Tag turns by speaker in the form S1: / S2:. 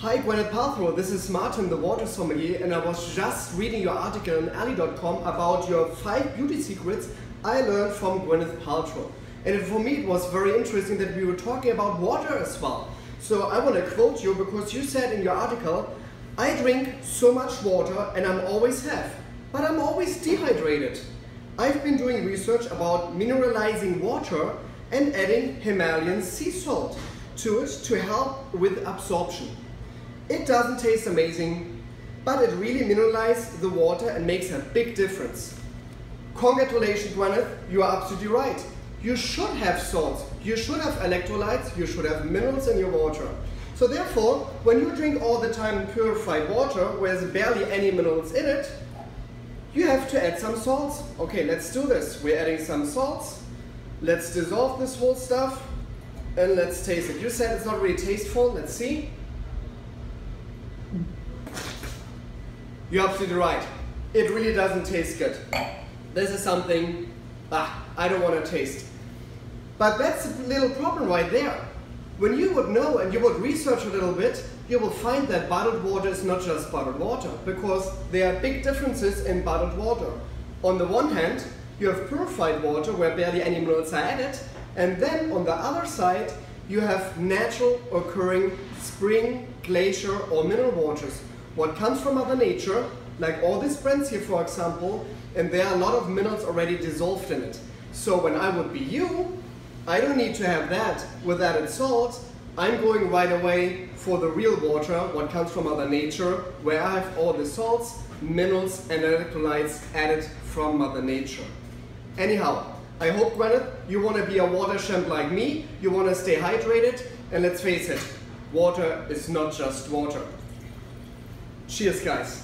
S1: Hi Gwyneth Paltrow, this is Martin, the water sommelier, and I was just reading your article on Elle.com about your five beauty secrets I learned from Gwyneth Paltrow. And for me it was very interesting that we were talking about water as well. So I want to quote you because you said in your article, I drink so much water and I'm always have, but I'm always dehydrated. I've been doing research about mineralizing water and adding Himalayan sea salt to it to help with absorption. It doesn't taste amazing, but it really mineralizes the water and makes a big difference. Congratulations, Gwyneth, you are absolutely right. You should have salts, you should have electrolytes, you should have minerals in your water. So therefore, when you drink all the time purified water, where there's barely any minerals in it, you have to add some salts. Okay, let's do this. We're adding some salts. Let's dissolve this whole stuff and let's taste it. You said it's not really tasteful. Let's see. You're absolutely right. It really doesn't taste good. This is something, I don't want to taste. But that's a little problem right there. When you would know and you would research a little bit, you will find that bottled water is not just bottled water, because there are big differences in bottled water. On the one hand, you have purified water where barely any minerals are added, and then on the other side, you have natural occurring spring, glacier, or mineral waters what comes from Mother Nature, like all these brands here for example, and there are a lot of minerals already dissolved in it. So when I would be you, I don't need to have that with added salt. I'm going right away for the real water, what comes from Mother Nature, where I have all the salts, minerals and electrolytes added from Mother Nature. Anyhow, I hope, Gwyneth, you want to be a water champ like me, you want to stay hydrated, and let's face it, water is not just water. Cheers, guys.